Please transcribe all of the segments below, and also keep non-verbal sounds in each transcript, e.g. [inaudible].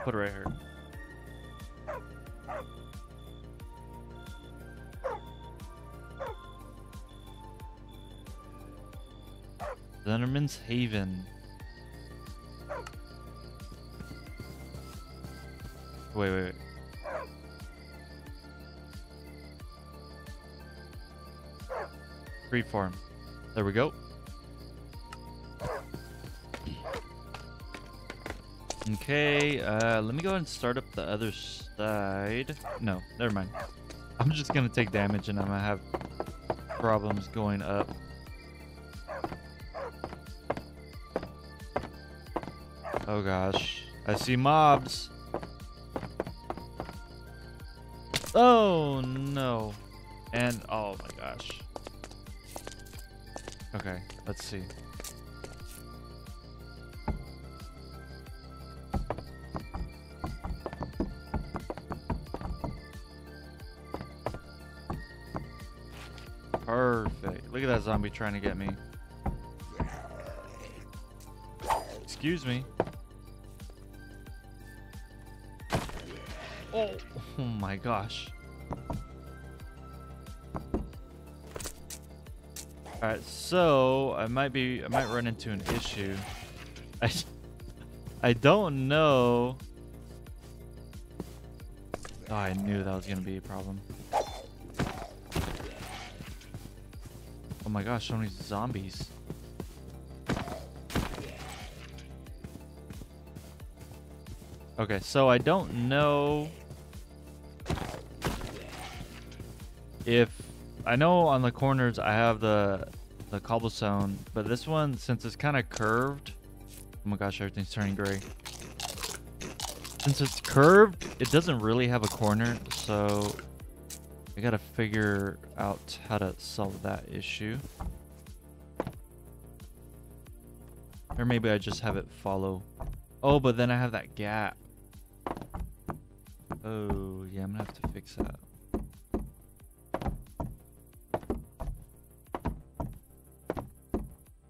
I'll put it right here. Zennerman's Haven. Wait, wait, wait. Freeform. There we go. Okay, uh, let me go ahead and start up the other side. No, never mind. I'm just gonna take damage and I'm gonna have problems going up. Oh gosh, I see mobs. Oh no. And oh my gosh. Okay, let's see. Look at that zombie trying to get me. Excuse me. Oh, oh my gosh. Alright, so I might be I might run into an issue. [laughs] I I don't know. Oh, I knew that was gonna be a problem. Oh my gosh, so many zombies. Okay, so I don't know if I know on the corners I have the the cobblestone, but this one since it's kind of curved. Oh my gosh, everything's turning gray. Since it's curved, it doesn't really have a corner, so I gotta figure out how to solve that issue. Or maybe I just have it follow. Oh, but then I have that gap. Oh, yeah, I'm gonna have to fix that.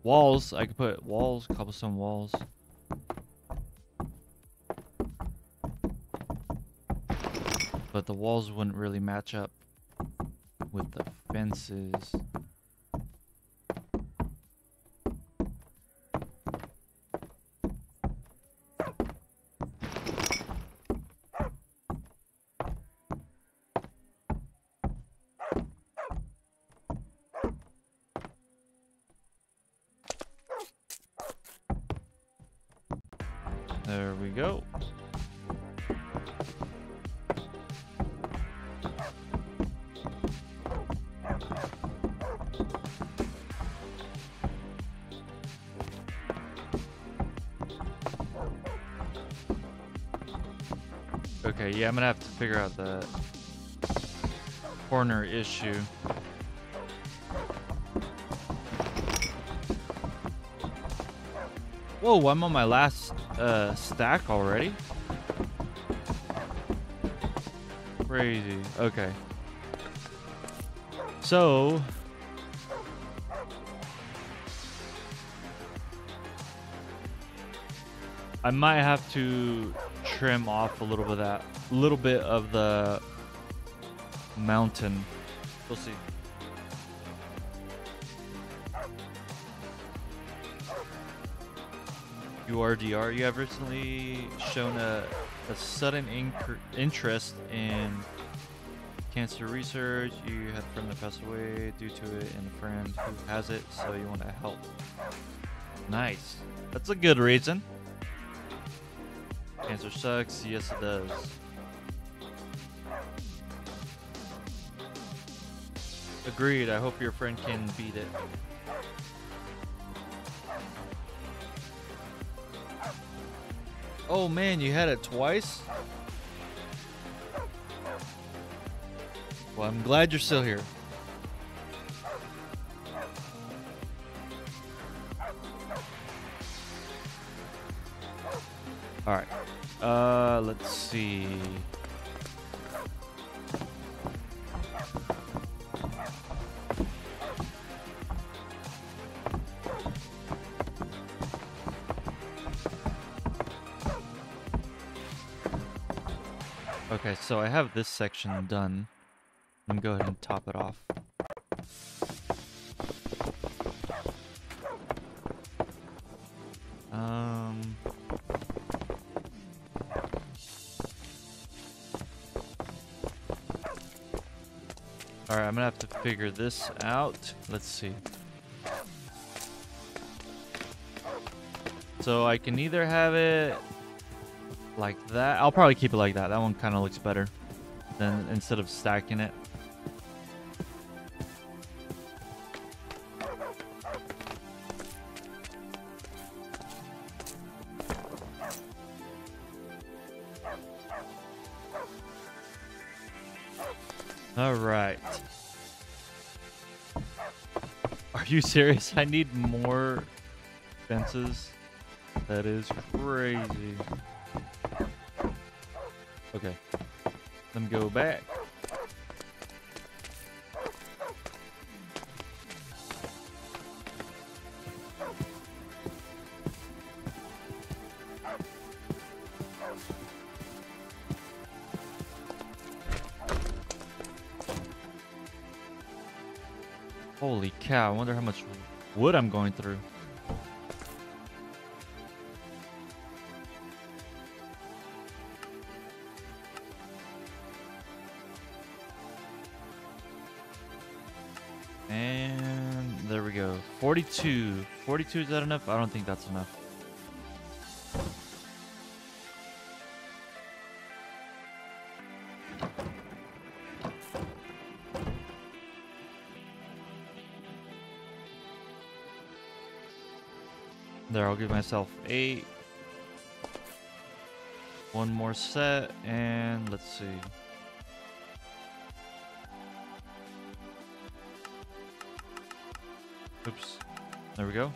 Walls, I could put walls, cobblestone walls. But the walls wouldn't really match up with the fences. I'm gonna have to figure out the corner issue. Whoa, I'm on my last uh, stack already? Crazy. Okay. So... I might have to trim off a little bit of that, little bit of the mountain. We'll see. URDR, you have recently shown a, a sudden interest in cancer research. You had a friend that passed away due to it, and a friend who has it, so you want to help. Nice. That's a good reason. Cancer sucks. Yes, it does. Agreed. I hope your friend can beat it. Oh man, you had it twice? Well, I'm glad you're still here. Alright. Uh, let's see. Okay, so I have this section done. Let me go ahead and top it off. Um. Alright, I'm gonna have to figure this out. Let's see. So I can either have it like that. I'll probably keep it like that. That one kind of looks better than instead of stacking it. All right. Are you serious? I need more fences. That is crazy. Okay. Let me go back. Holy cow, I wonder how much wood I'm going through. 42. 42, is that enough? I don't think that's enough. There, I'll give myself eight. One more set, and let's see. Oops. There we go.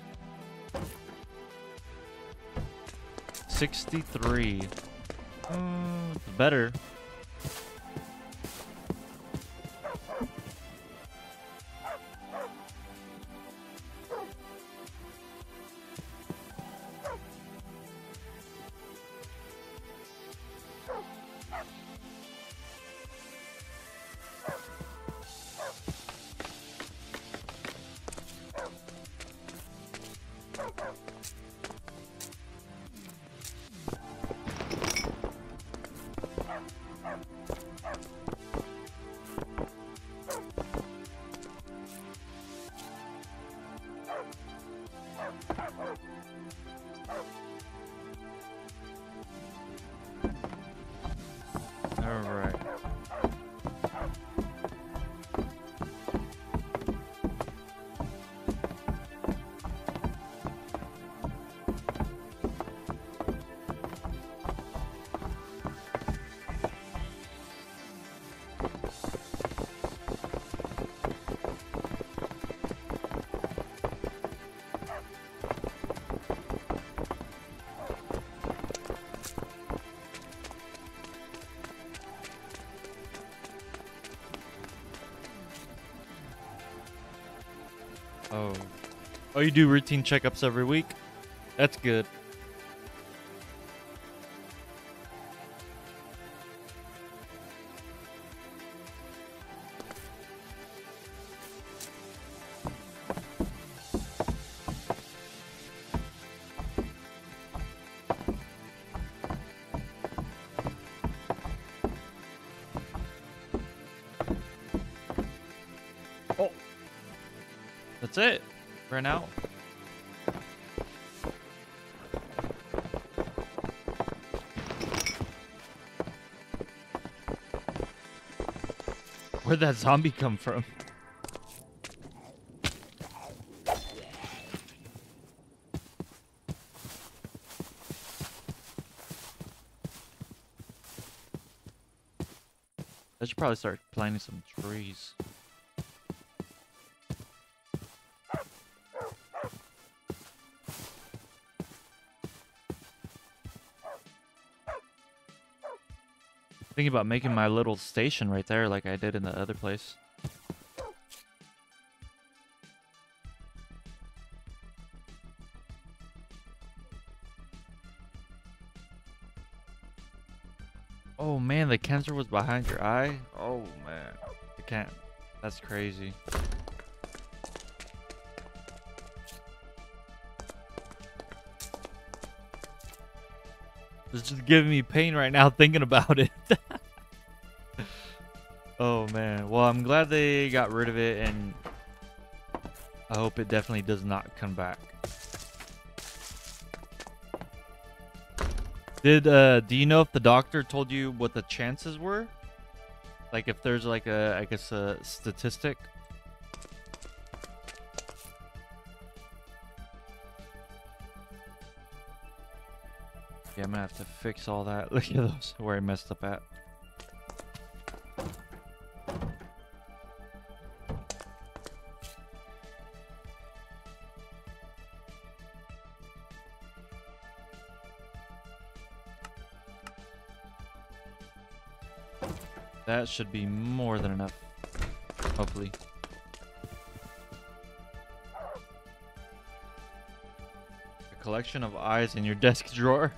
63. Uh, better. Oh, you do routine checkups every week? That's good. That zombie come from? I should probably start planting some trees. Thinking about making my little station right there like I did in the other place. Oh man, the cancer was behind your eye? Oh man. I can't. That's crazy. It's just giving me pain right now [laughs] thinking about it. [laughs] oh man. Well, I'm glad they got rid of it and I hope it definitely does not come back. Did uh do you know if the doctor told you what the chances were? Like if there's like a I guess a statistic? I'm gonna have to fix all that. [laughs] Look at those where I messed up at. That should be more than enough. Hopefully. A collection of eyes in your [laughs] desk drawer.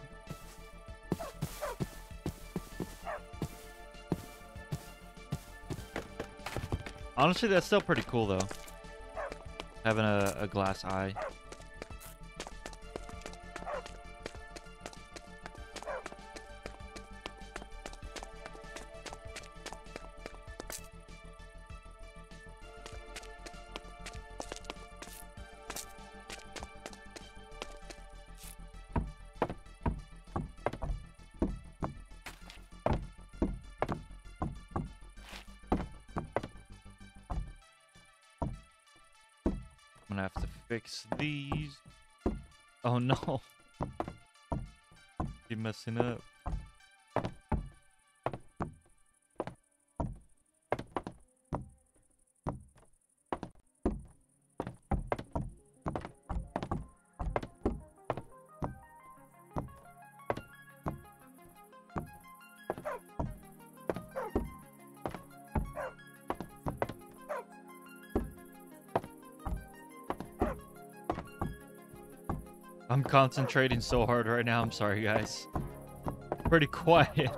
Honestly, that's still pretty cool though. Having a, a glass eye. Fix these. Oh [laughs] no. Keep messing up. Concentrating so hard right now. I'm sorry, guys. Pretty quiet.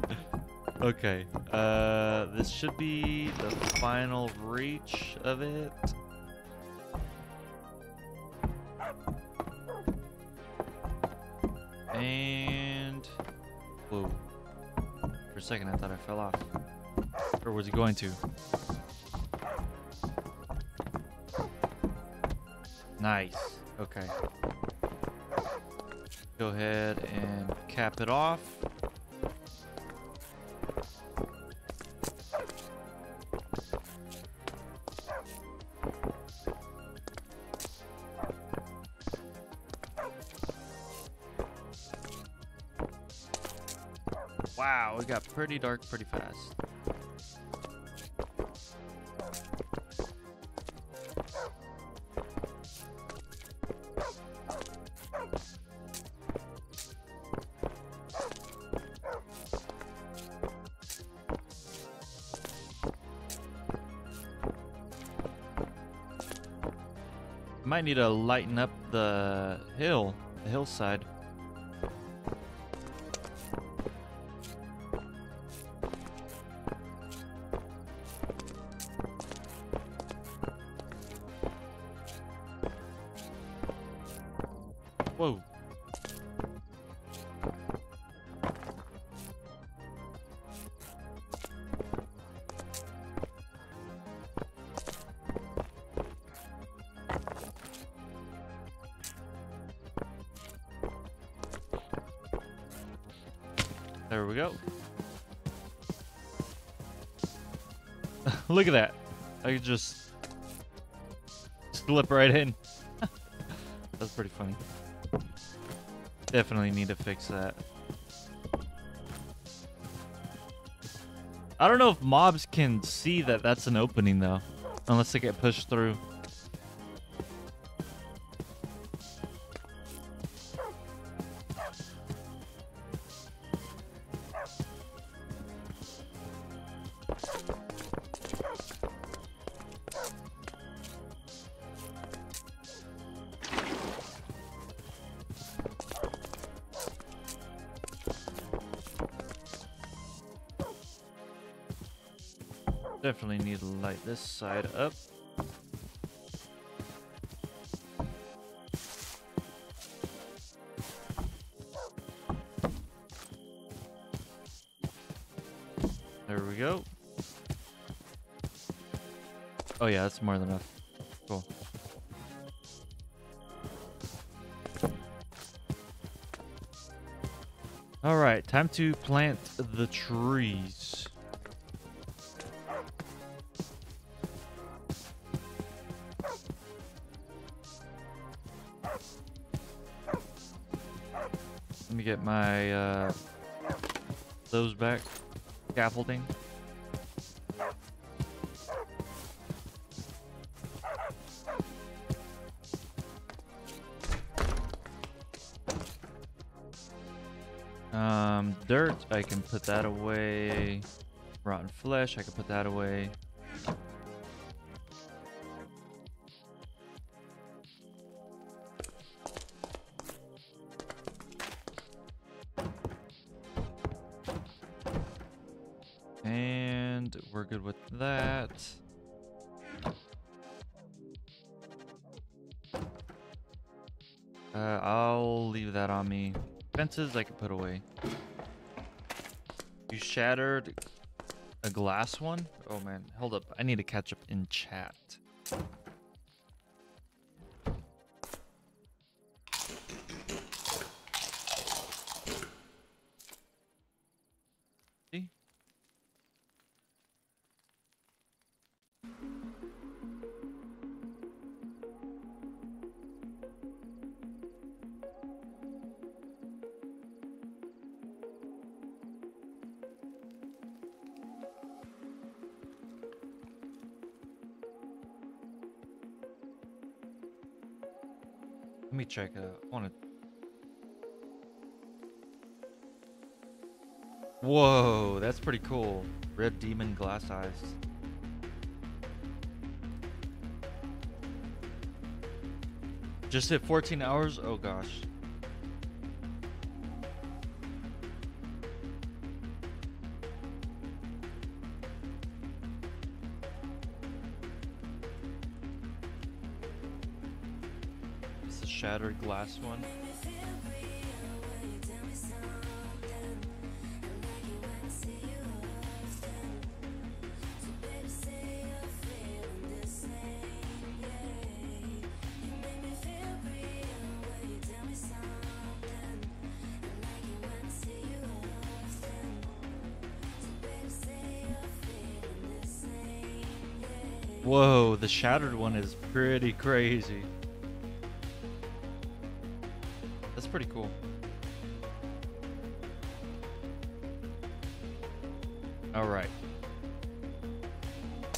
[laughs] okay. Uh, this should be the final reach of it. And... Whoa. For a second, I thought I fell off. Or was he going to? Nice. Okay. Go ahead and cap it off. Wow, it got pretty dark pretty fast. Might need to lighten up the hill, the hillside. Look at that. I could just slip right in. [laughs] That's pretty funny. Definitely need to fix that. I don't know if mobs can see that that's an opening though. Unless they get pushed through. Definitely need to light this side up. There we go. Oh yeah, that's more than enough. Cool. All right, time to plant the trees. Get my uh, those back scaffolding. Um, dirt, I can put that away. Rotten flesh, I can put that away. I can put away. You shattered a glass one? Oh man, hold up. I need to catch up in chat. Me check. Uh, I want to. Whoa, that's pretty cool. Red demon glass eyes. Just hit 14 hours? Oh gosh. Shattered glass one. Whoa, the shattered one is pretty crazy. Pretty cool. All right.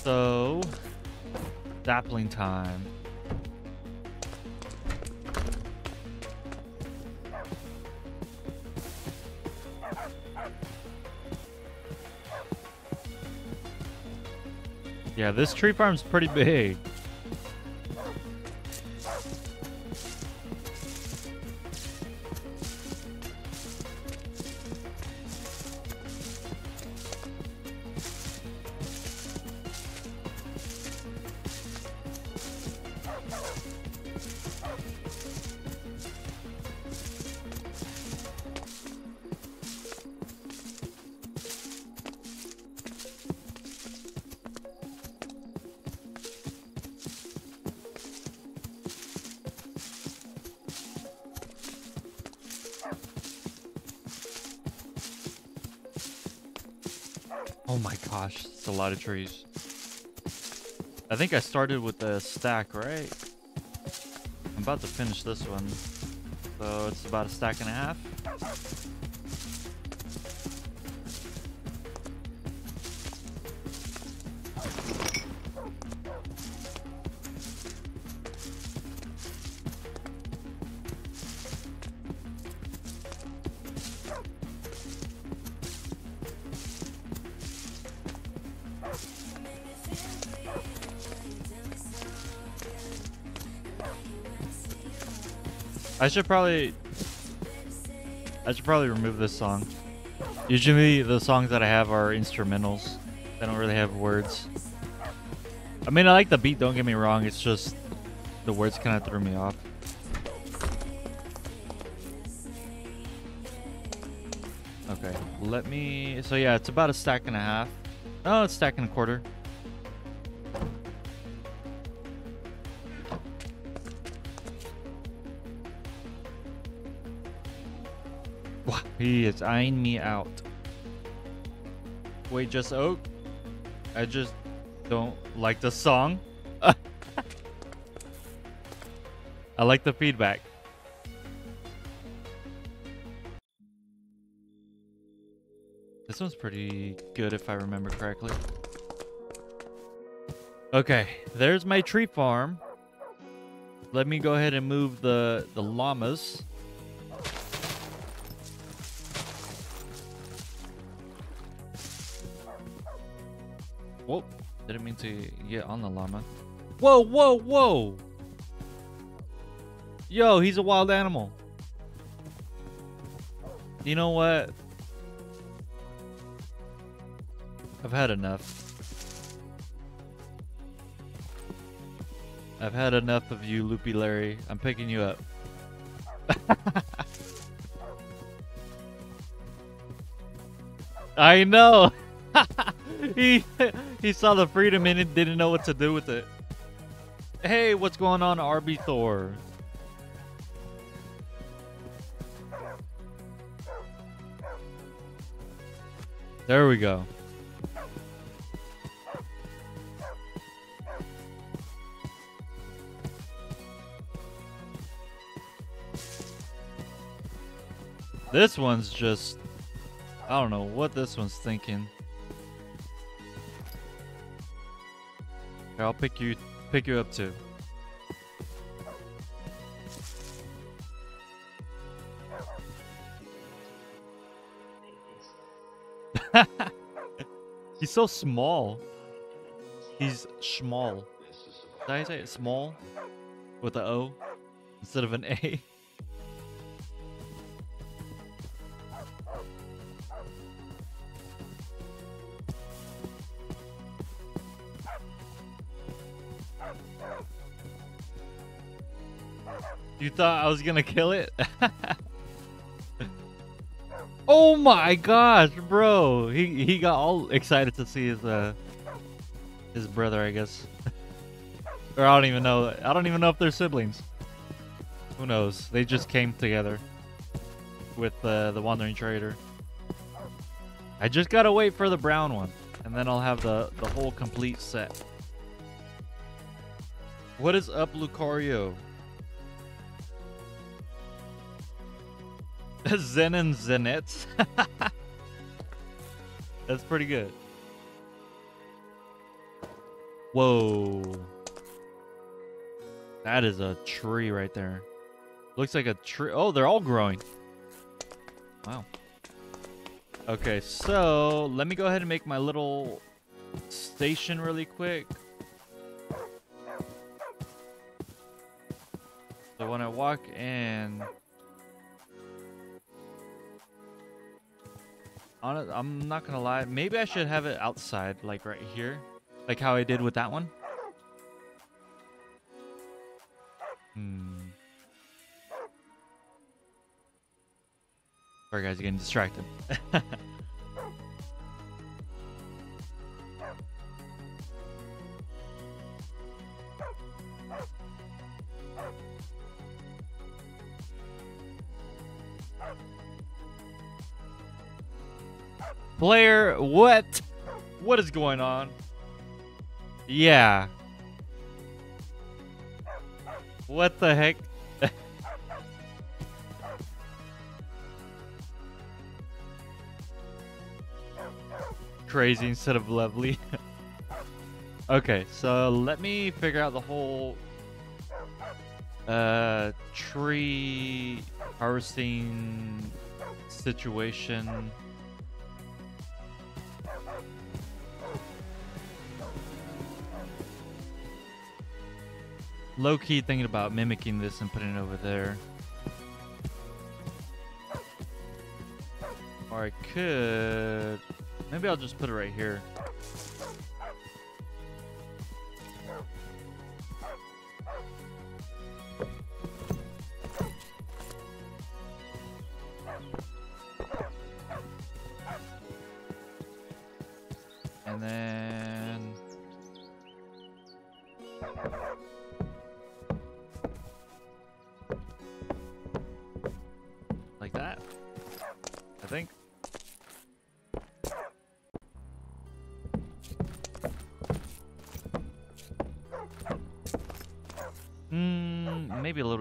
So, sapling time. Yeah, this tree farm's pretty big. Trees. I think I started with a stack, right? I'm about to finish this one. So it's about a stack and a half. I should probably I should probably remove this song. Usually the songs that I have are instrumentals. They don't really have words. I mean, I like the beat. Don't get me wrong. It's just the words kind of threw me off. Okay, let me. So yeah, it's about a stack and a half. Oh, it's stack and a quarter. He is eyeing me out. Wait, just oak? I just don't like the song. [laughs] I like the feedback. This one's pretty good if I remember correctly. Okay, there's my tree farm. Let me go ahead and move the, the llamas. Didn't mean to get on the llama. Whoa, whoa, whoa! Yo, he's a wild animal. You know what? I've had enough. I've had enough of you, Loopy Larry. I'm picking you up. [laughs] I know. [laughs] [laughs] he he saw the freedom it, didn't know what to do with it. Hey, what's going on, RB Thor? There we go. This one's just... I don't know what this one's thinking. I'll pick you pick you up too. [laughs] He's so small. He's small. Did I say it small? With an O instead of an A? You thought I was gonna kill it? [laughs] oh my gosh, bro! He he got all excited to see his uh his brother, I guess. [laughs] or I don't even know. I don't even know if they're siblings. Who knows? They just came together with uh, the wandering trader. I just gotta wait for the brown one, and then I'll have the the whole complete set. What is up, Lucario? [laughs] Zen and Zenets. [laughs] That's pretty good. Whoa. That is a tree right there. Looks like a tree. Oh, they're all growing. Wow. Okay, so let me go ahead and make my little station really quick. So when I walk in... I'm not gonna lie. Maybe I should have it outside, like right here. Like how I did with that one. Hmm. Sorry guys, getting distracted. [laughs] Player, what? What is going on? Yeah. What the heck? [laughs] Crazy instead of lovely. [laughs] okay, so let me figure out the whole uh tree harvesting situation. Low key thinking about mimicking this and putting it over there. Or I could Maybe I'll just put it right here.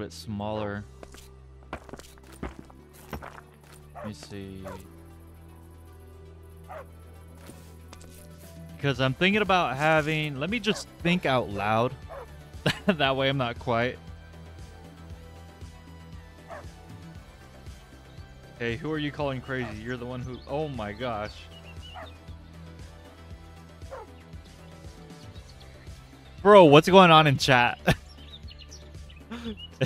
Bit smaller. Let me see. Because I'm thinking about having. Let me just think out loud. [laughs] that way I'm not quiet. Hey, who are you calling crazy? You're the one who. Oh my gosh. Bro, what's going on in chat? [laughs]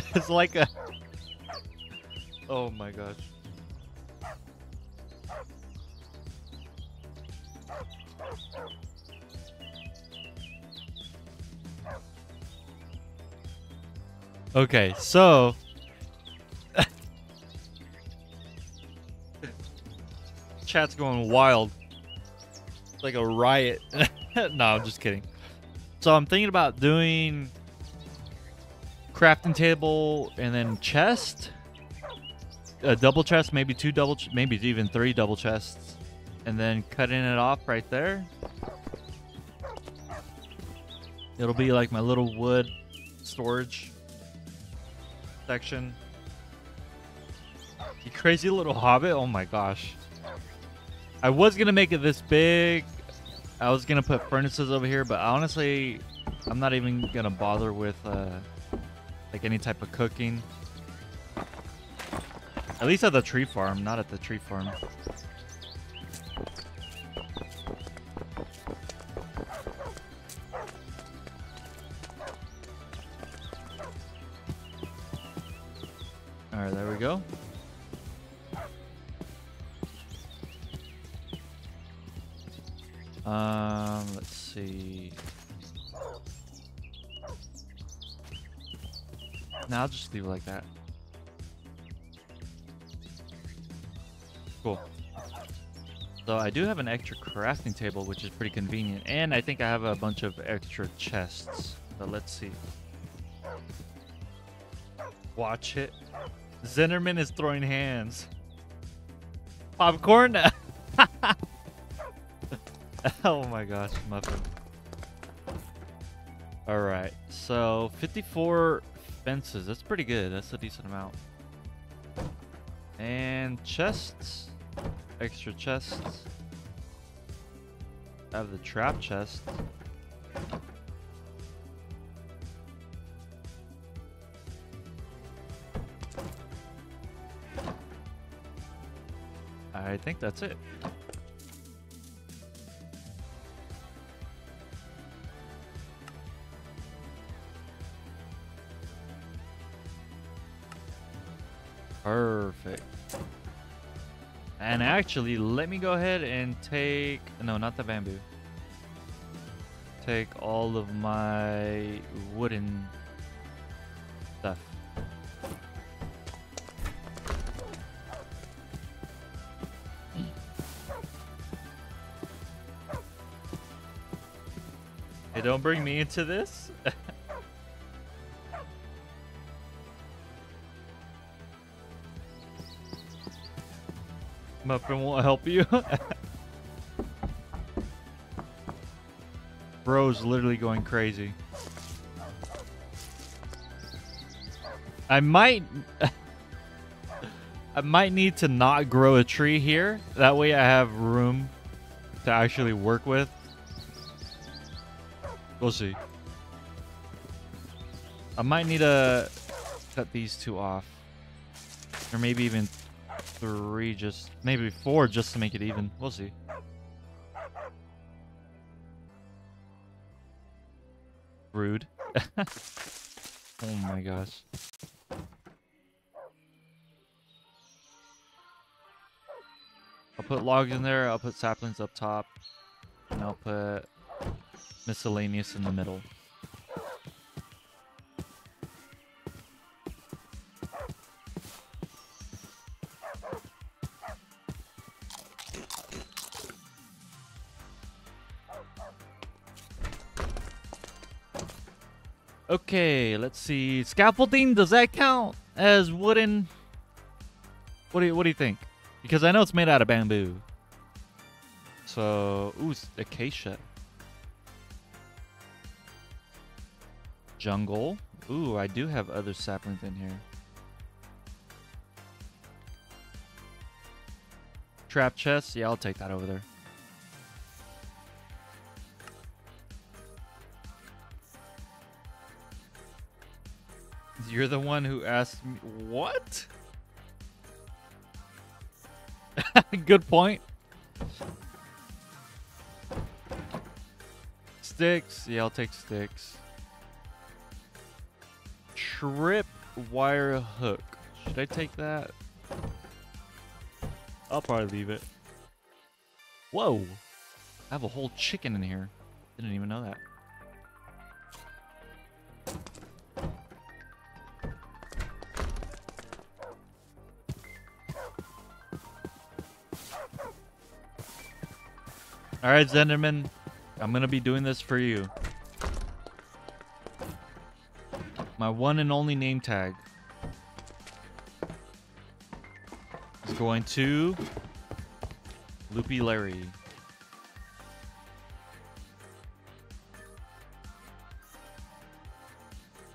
[laughs] it's like a. Oh my gosh. Okay, so. [laughs] Chat's going wild. It's like a riot. [laughs] no, I'm just kidding. So I'm thinking about doing crafting table and then chest. A double chest, maybe two double, maybe even three double chests, and then cutting it off right there. It'll be like my little wood storage section. You crazy little hobbit! Oh my gosh. I was gonna make it this big. I was gonna put furnaces over here, but honestly, I'm not even gonna bother with uh, like any type of cooking. At least at the tree farm, not at the tree farm. Alright, there we go. Um, let's see. Now I'll just leave it like that. Cool. So I do have an extra crafting table, which is pretty convenient. And I think I have a bunch of extra chests. But let's see. Watch it. Zenderman is throwing hands. Popcorn? [laughs] oh my gosh, muffin. Alright, so 54 fences. That's pretty good. That's a decent amount. And chests. Extra chests. I have the trap chest. I think that's it. Actually, let me go ahead and take... No, not the bamboo. Take all of my wooden stuff. Hey, don't bring me into this. [laughs] Muffin won't help you. [laughs] Bro's literally going crazy. I might... [laughs] I might need to not grow a tree here. That way I have room to actually work with. We'll see. I might need to cut these two off. Or maybe even three, just maybe four, just to make it even. We'll see. Rude. [laughs] oh my gosh. I'll put logs in there. I'll put saplings up top. And I'll put miscellaneous in the middle. Okay, let's see. Scaffolding, does that count as wooden? What do you what do you think? Because I know it's made out of bamboo. So, ooh, acacia. Jungle. Ooh, I do have other saplings in here. Trap chest. Yeah, I'll take that over there. You're the one who asked me. What? [laughs] Good point. Sticks. Yeah, I'll take sticks. Trip wire hook. Should I take that? I'll probably leave it. Whoa. I have a whole chicken in here. Didn't even know that. All right, Zenderman, I'm gonna be doing this for you. My one and only name tag is going to Loopy Larry.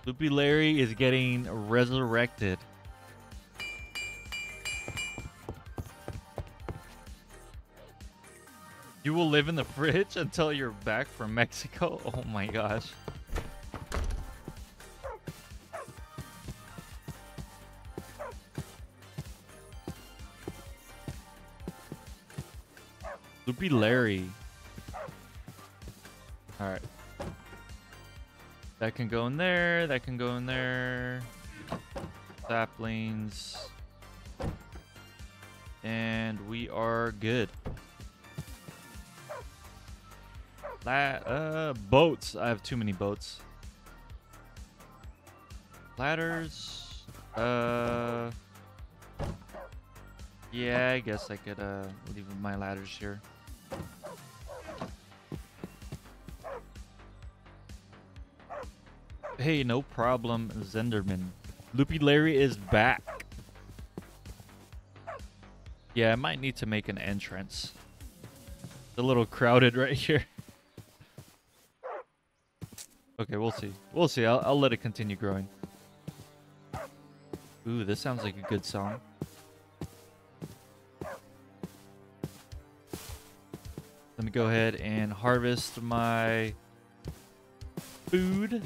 Loopy Larry is getting resurrected. You will live in the fridge until you're back from Mexico? [laughs] Oh my gosh. Loopy Larry. Alright. That can go in there. That can go in there. Saplings. And we are good. La uh, boats. I have too many boats. Ladders. Uh. Yeah, I guess I could uh leave my ladders here. Hey, no problem, Zenderman. Loopy Larry is back. Yeah, I might need to make an entrance. It's a little crowded [laughs] right here. Okay, we'll see. We'll see. I'll, I'll let it continue growing. Ooh, this sounds like a good song. Let me go ahead and harvest my food.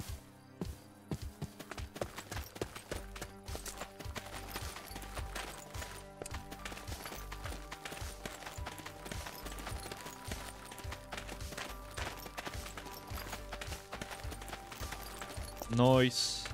Nice.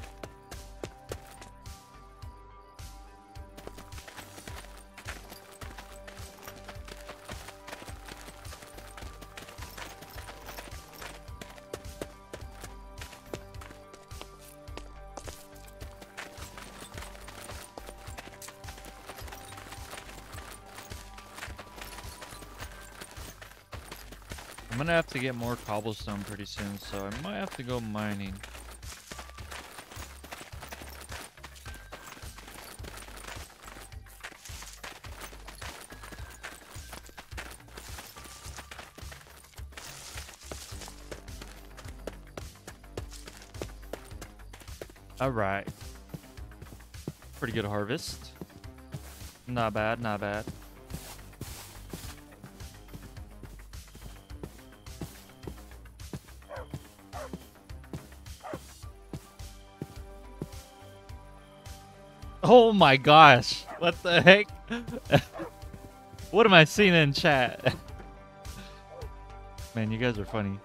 I'm gonna have to get more cobblestone pretty soon, so I might have to go mining. All right. Pretty good harvest. Not bad, not bad. Oh my gosh. What the heck? [laughs] what am I seeing in chat? [laughs] Man, you guys are funny.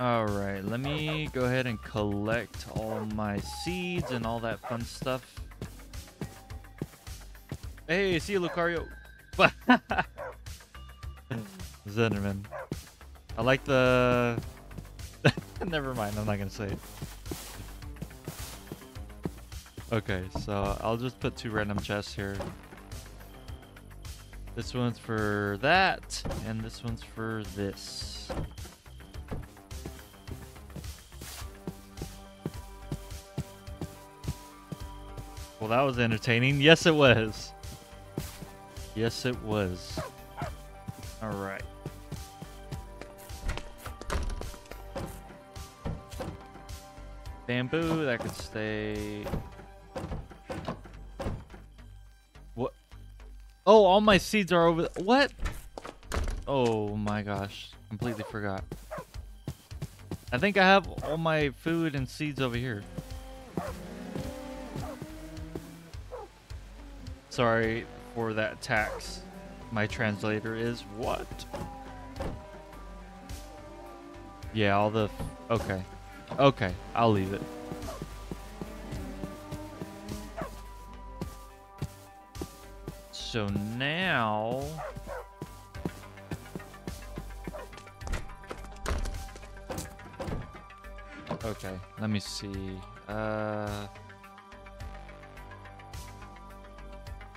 All right, let me go ahead and collect all my seeds and all that fun stuff. Hey, see you, Lucario. [laughs] Zenderman. I like the... [laughs] Never mind, I'm not going to say it. Okay, so I'll just put two random chests here. This one's for that, and this one's for this. Well, that was entertaining. Yes, it was. Yes, it was. All right. Bamboo, that could stay. What? Oh, all my seeds are over. What? Oh my gosh. Completely forgot. I think I have all my food and seeds over here. Sorry for that tax. My translator is what? Yeah, all the... Okay. Okay, I'll leave it. So now... Okay, let me see. Uh...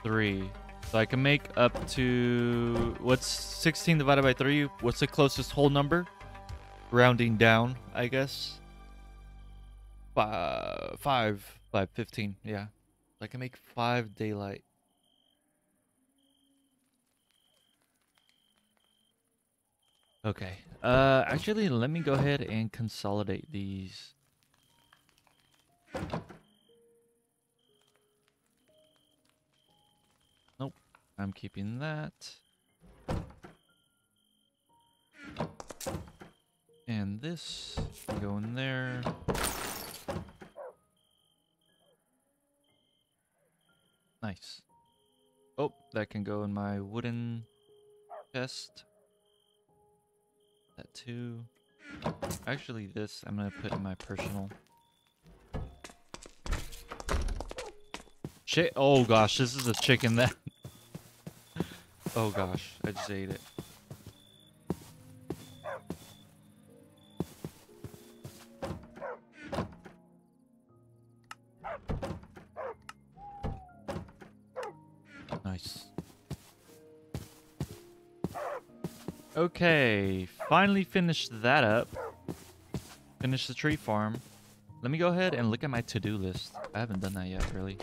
Three. So I can make up to... What's 16 divided by 3? What's the closest whole number? Rounding down, I guess. Five, five, five, 15, yeah. I can make five daylight. Okay. Uh, actually, let me go ahead and consolidate these. I'm keeping that. And this can go in there. Nice. Oh, that can go in my wooden chest. That too. Actually, this I'm gonna put in my personal. Shit! Oh gosh, this is a chicken that. Oh gosh, I just ate it. Nice. Okay, finally finished that up. Finished the tree farm. Let me go ahead and look at my to-do list. I haven't done that yet, really.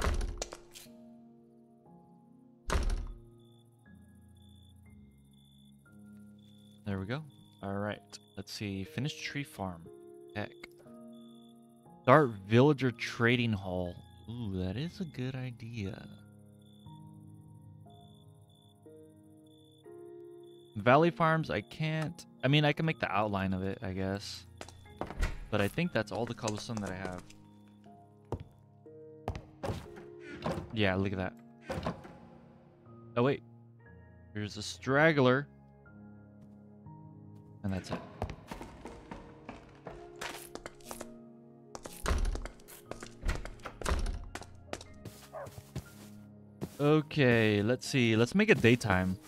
See. Finish tree farm. Heck. Start villager trading hall. Ooh, that is a good idea. Valley Farms, I can't... I mean, I can make the outline of it, I guess. But I think that's all the cobblestone that I have. Yeah, look at that. Oh, wait. There's a straggler. And that's it. Okay, let's see. Let's make it daytime.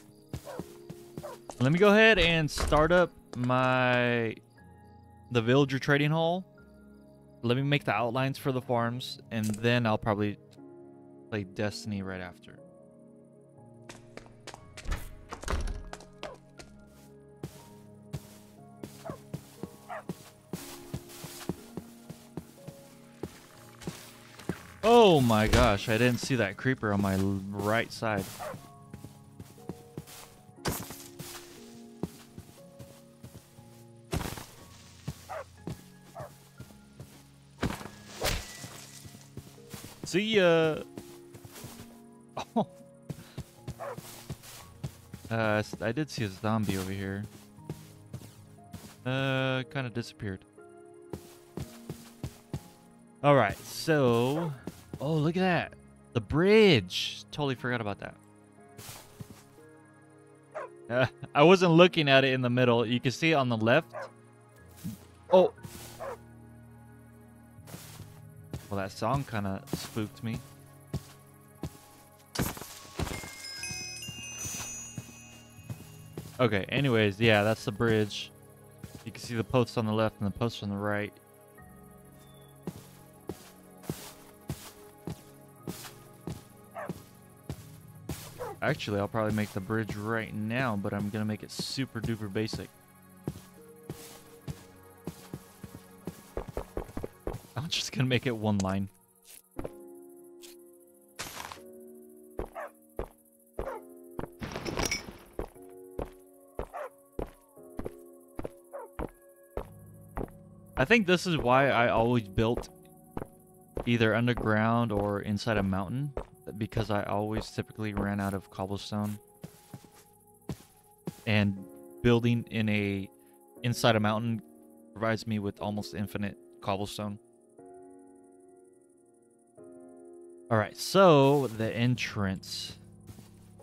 Let me go ahead and start up my the villager trading hall. Let me make the outlines for the farms, and then I'll probably play Destiny right after. Oh my gosh, I didn't see that creeper on my right side. See ya. Oh. Uh, [laughs] I did see a zombie over here. Uh, kind of disappeared. All right, so, oh look at that, the bridge. Totally forgot about that. Uh, [laughs] I wasn't looking at it in the middle. You can see it on the left. Oh. Well, that song kind of spooked me. Okay, anyways, yeah, that's the bridge. You can see the posts on the left and the posts on the right. Actually, I'll probably make the bridge right now, but I'm going to make it super duper basic. I'm just going to make it one line. I think this is why I always built either underground or inside a mountain because I always typically ran out of cobblestone. And building in a inside a mountain provides me with almost infinite cobblestone. All right, so the entrance.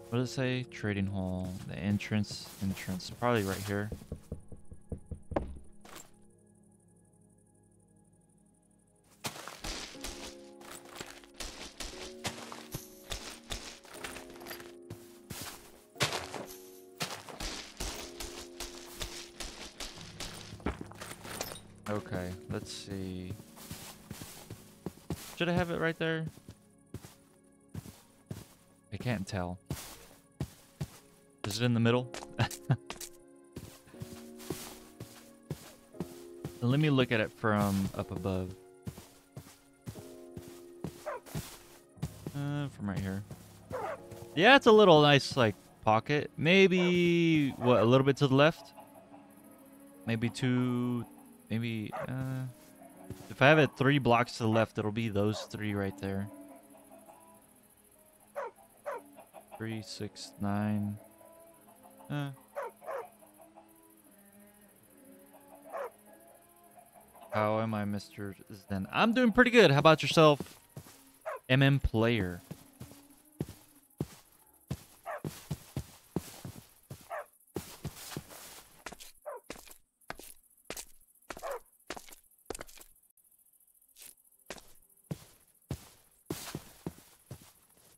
What does it say? Trading hall. The entrance. Entrance. Probably right here. Should I have it right there? I can't tell. Is it in the middle? [laughs] Let me look at it from up above. Uh, from right here. Yeah, it's a little nice, like, pocket. Maybe, what, a little bit to the left? Maybe two, maybe, uh... If I have it three blocks to the left, it'll be those three right there. Three, six, nine. Uh. How am I, Mr. Zen? I'm doing pretty good. How about yourself, MM Player?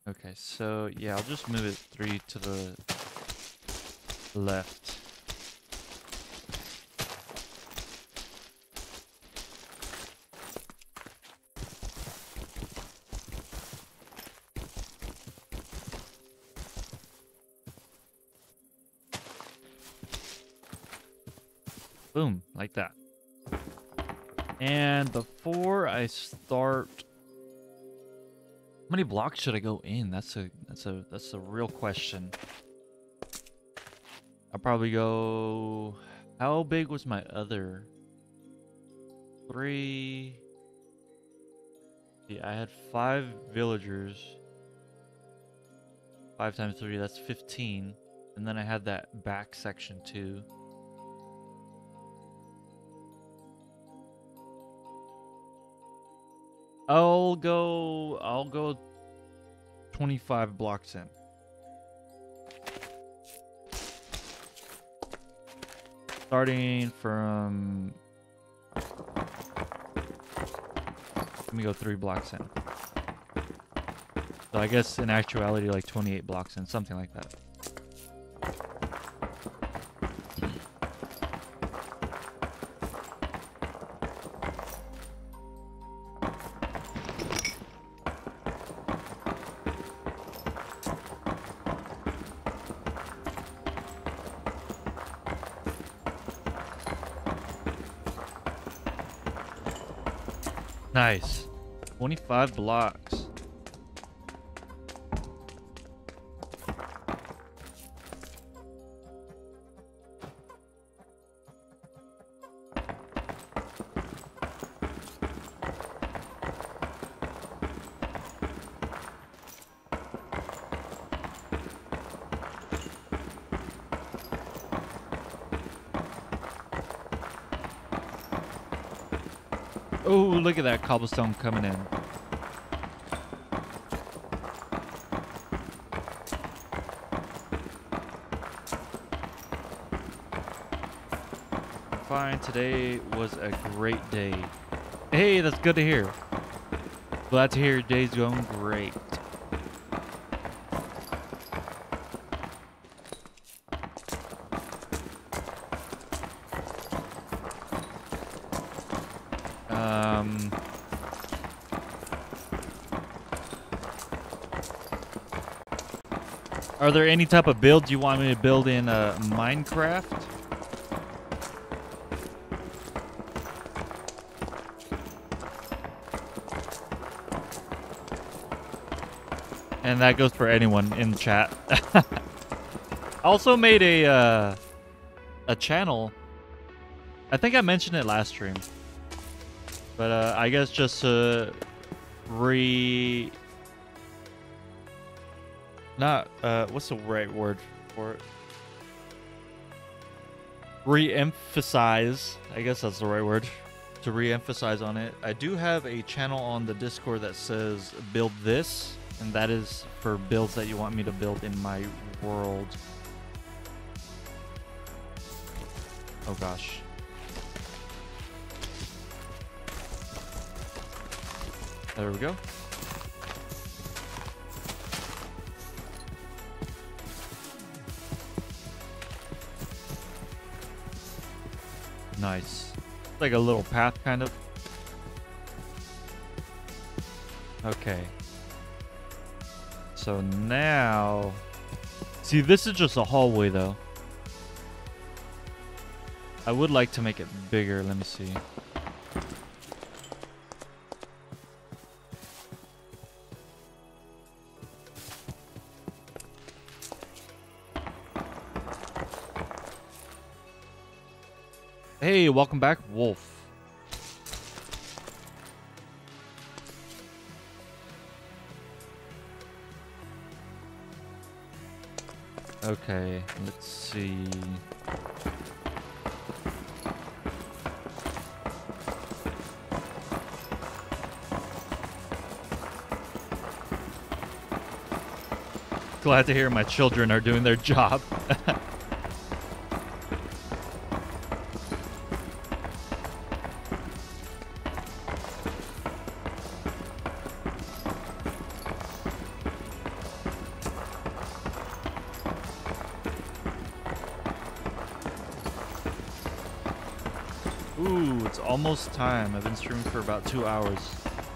Okay, so yeah, I'll just move it three to the left. Boom, like that. And before I start many blocks should I go in? That's a that's a that's a real question. I'll probably go how big was my other three yeah, I had five villagers. Five times three, that's 15. And then I had that back section too. I'll go I'll go 25 blocks in. Starting from Let me go 3 blocks in. So I guess in actuality like 28 blocks in, something like that. 25 blocks. Look at that cobblestone coming in. fine. Today was a great day. Hey, that's good to hear. Glad to hear your day's going great. Are there any type of builds you want me to build in uh, Minecraft? And that goes for anyone in chat. [laughs] Also made a uh, a channel. I think I mentioned it last stream. But uh, I guess just to re not uh what's the right word for it? Re-emphasize. I guess that's the right word. To re-emphasize on it. I do have a channel on the Discord that says build this and that is for builds that you want me to build in my world. Oh gosh. There we go. Nice. Like a little path, kind of. Okay. So now... See, this is just a hallway, though. I would like to make it bigger. Let me see. Welcome back, Wolf. Okay, let's see. Glad to hear my children are doing their job. [laughs] time. I've been streaming for about two hours.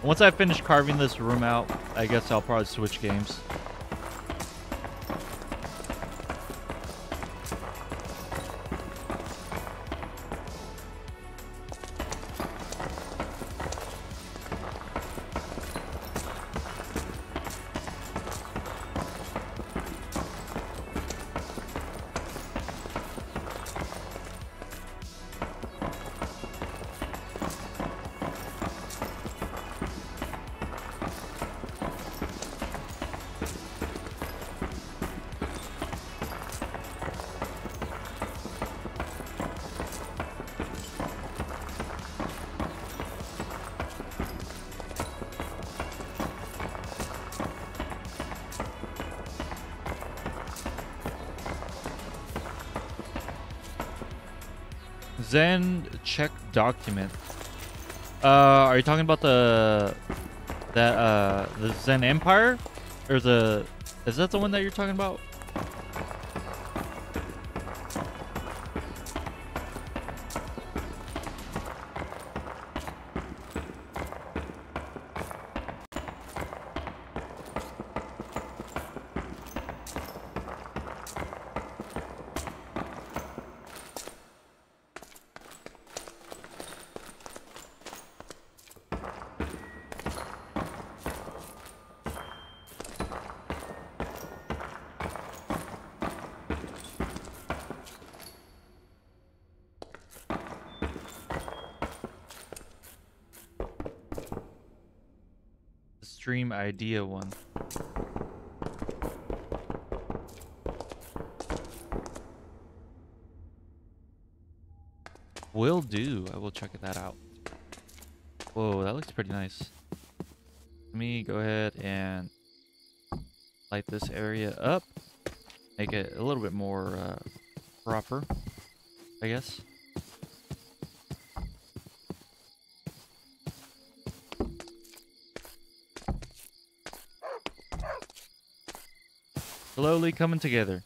Once I finish carving this room out, I guess I'll probably switch games. Zen check document. Uh, are you talking about the that uh the Zen Empire, or the is that the one that you're talking about? Idea one. Will do. I will check that out. Whoa, that looks pretty nice. Let me go ahead and light this area up. Make it a little bit more uh, proper, I guess. Slowly coming together.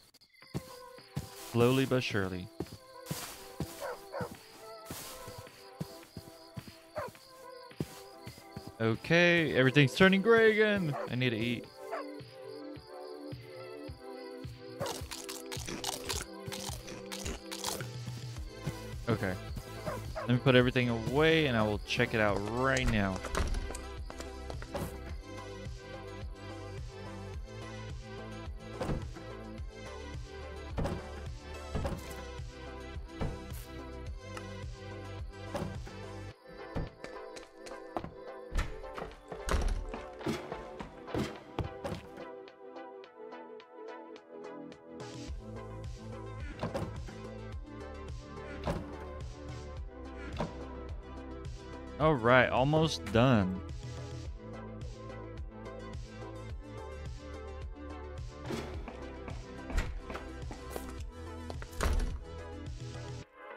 Slowly but surely. Okay, everything's turning gray again. I need to eat. Okay. Let me put everything away and I will check it out right now. Almost done.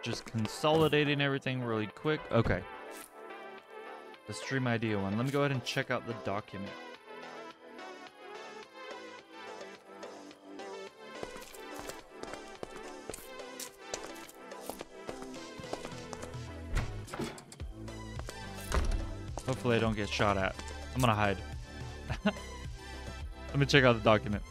Just consolidating everything really quick. Okay. The stream idea one. Let me go ahead and check out the document. Hopefully I don't get shot at. I'm gonna hide. [laughs] Let me check out the document.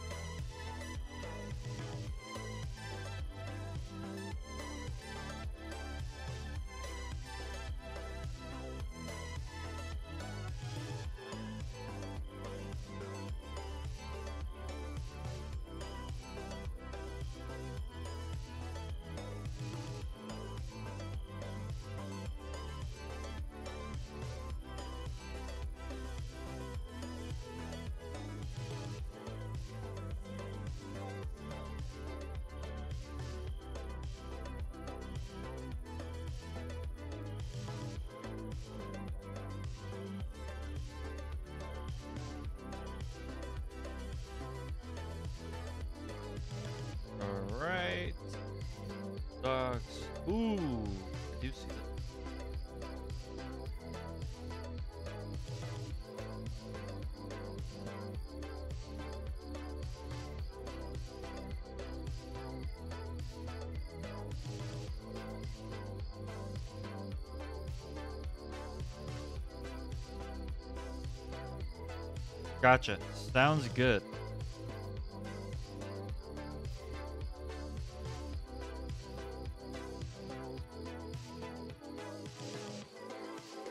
Gotcha. Sounds good.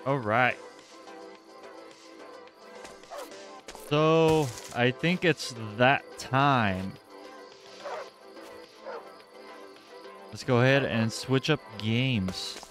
All right. So, I think it's that time. Let's go ahead and switch up games.